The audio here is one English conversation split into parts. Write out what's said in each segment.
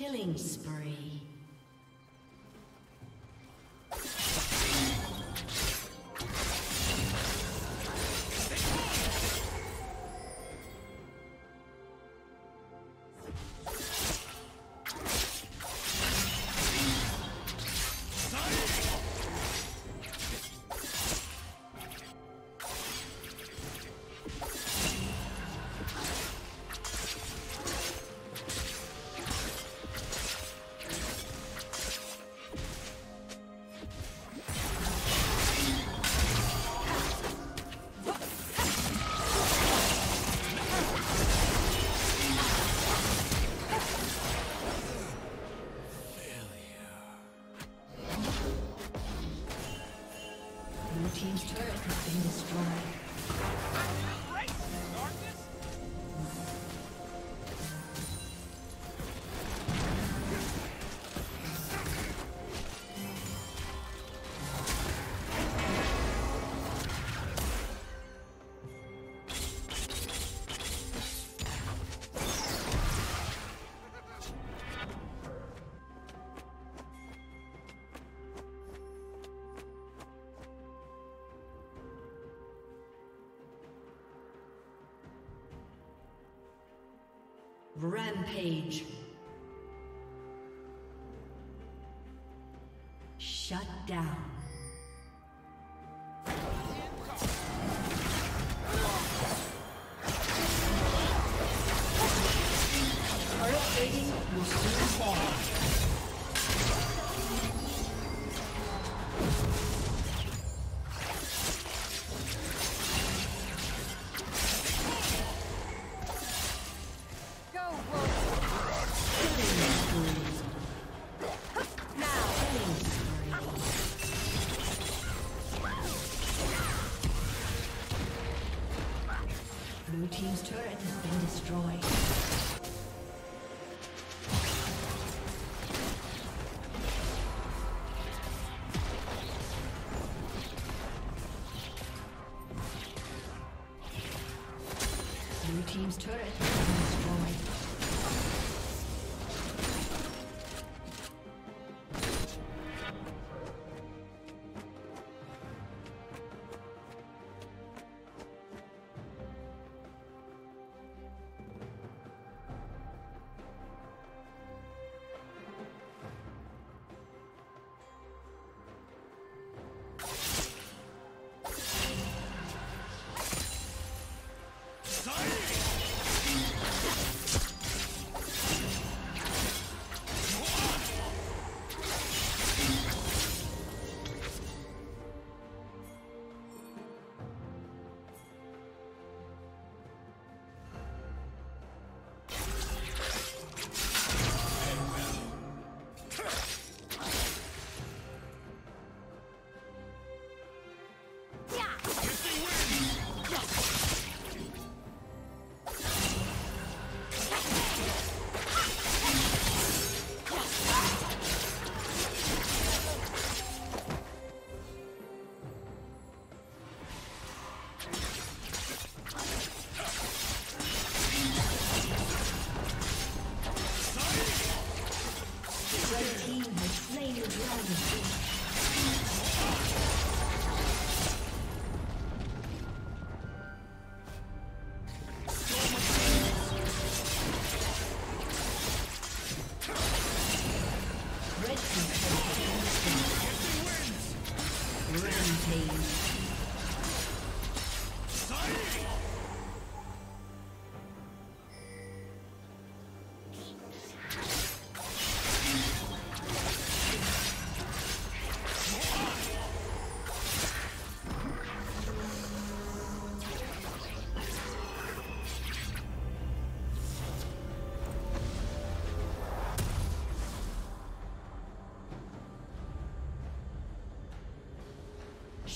Killing spree. Rampage. Shut down. Team's turret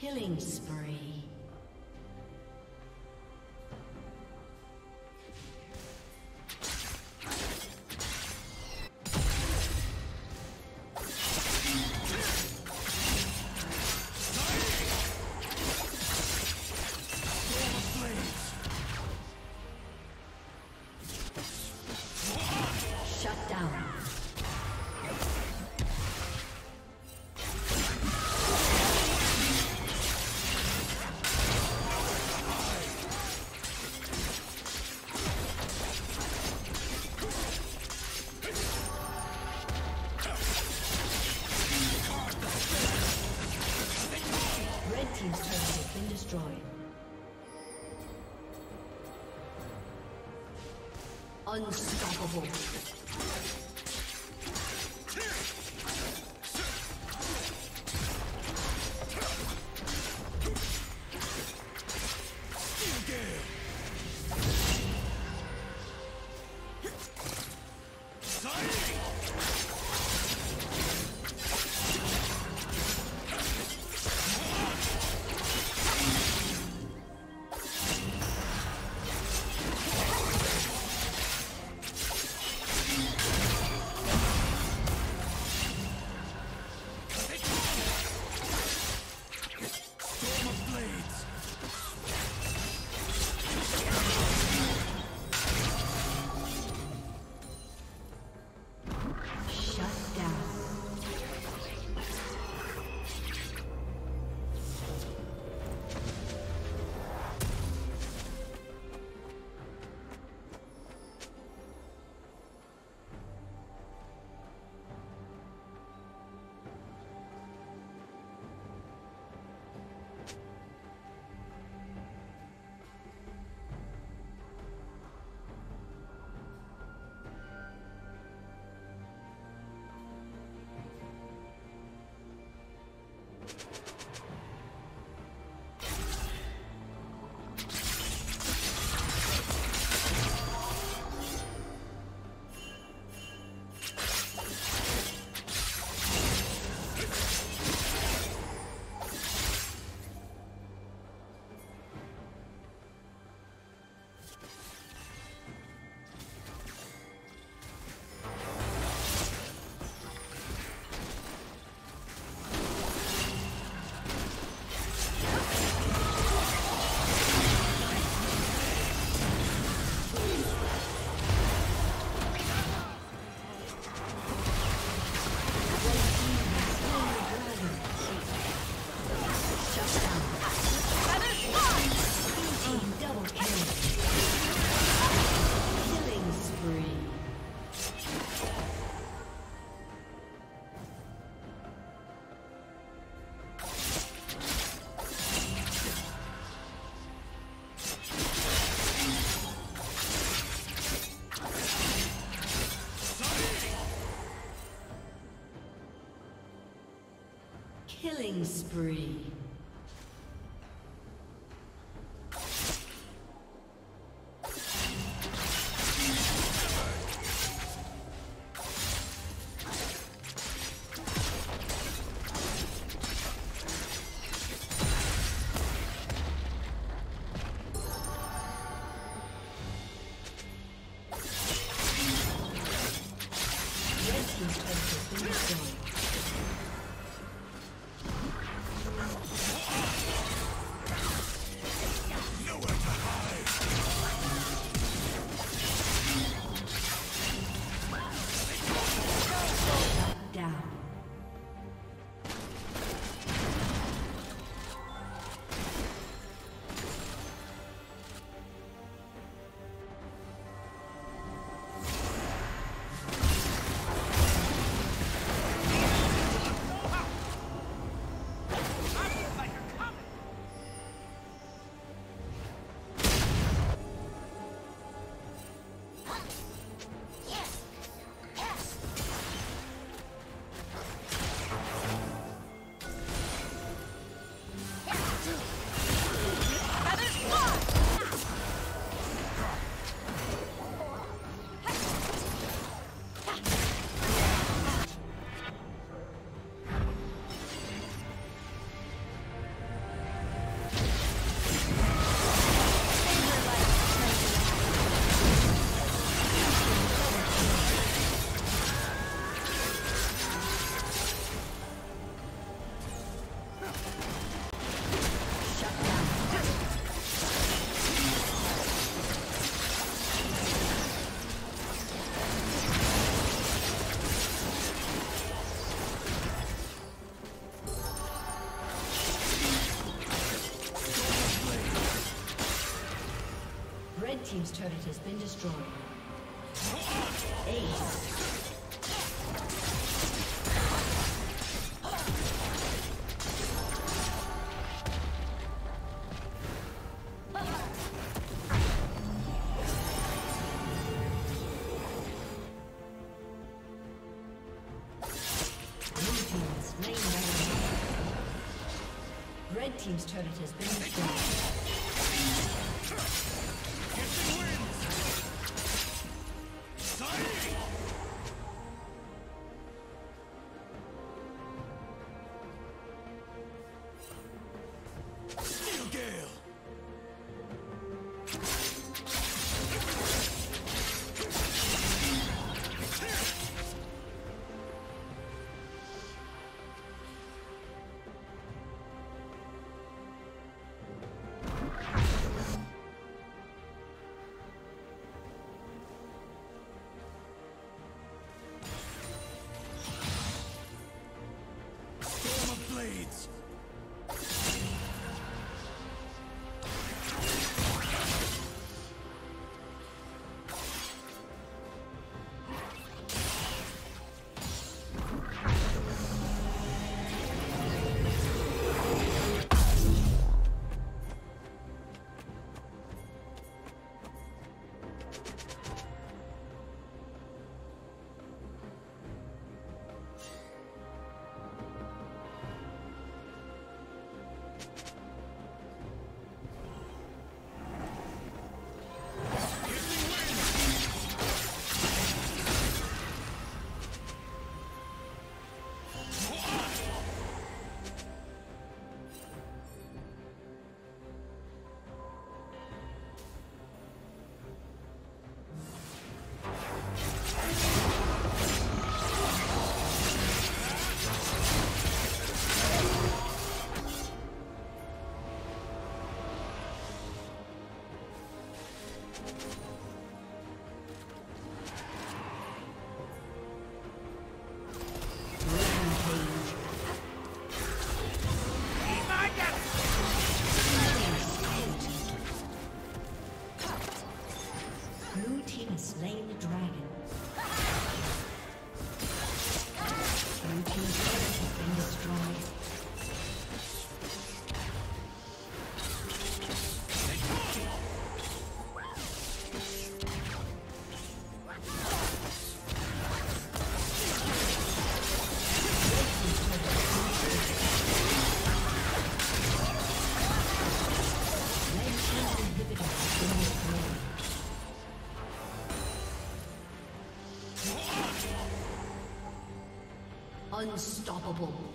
Killing spree. Unstoppable. Killing spree. Team's turret has been destroyed. Ace. Red Team's turret has been destroyed. Unstoppable.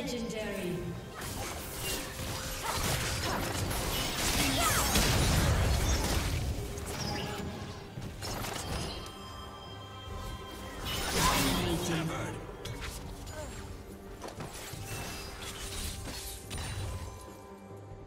Legendary.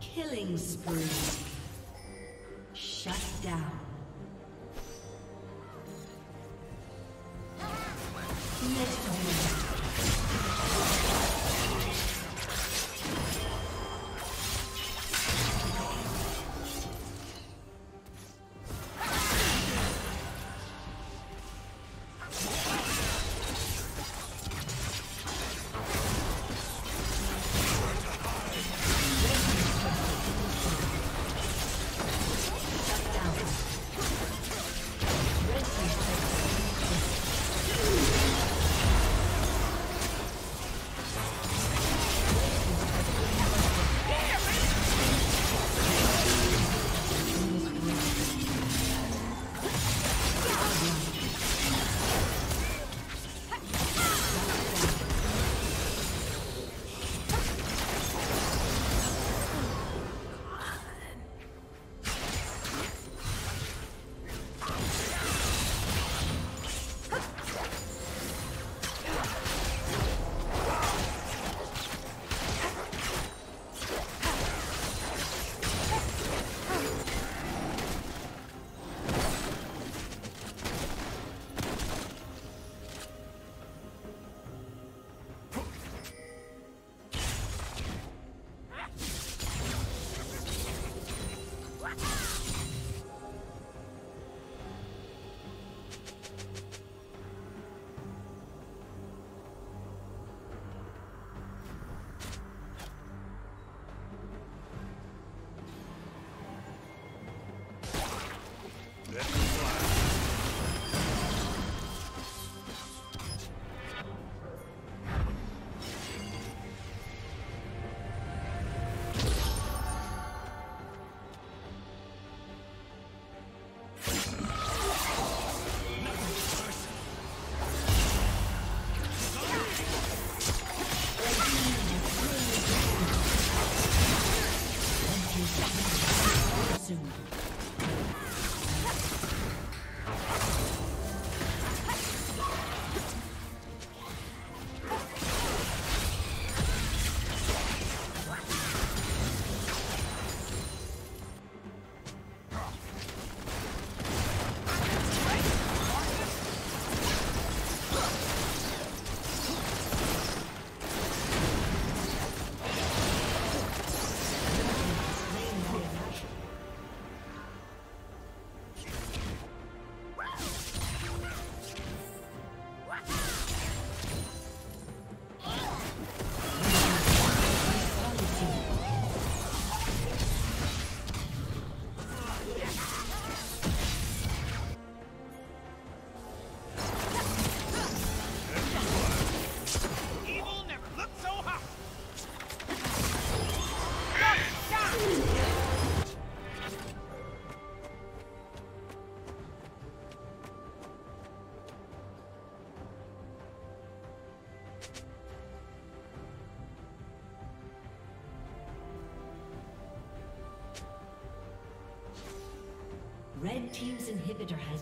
Killing spree. Shut down.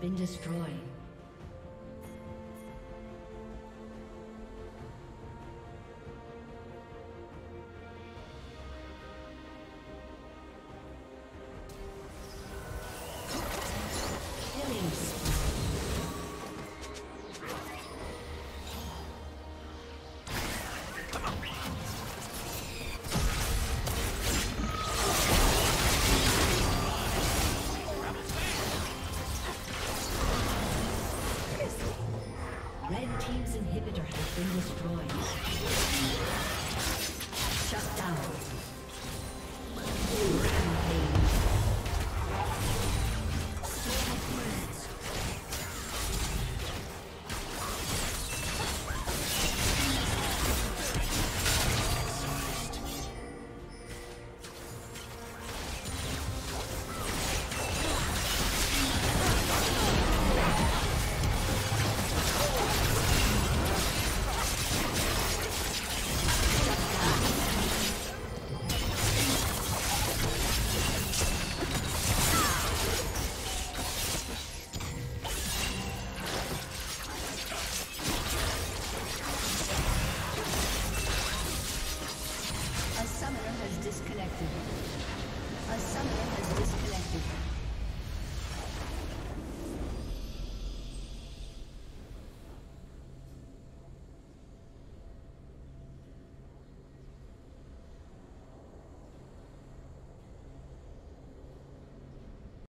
Been destroyed.